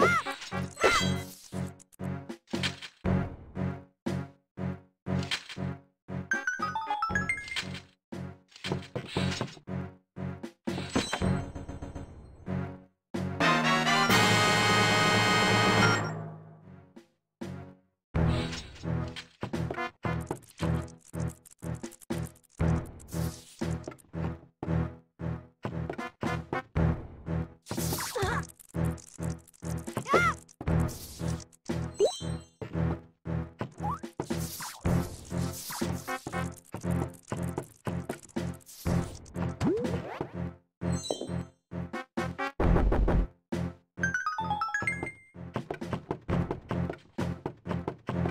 Ah!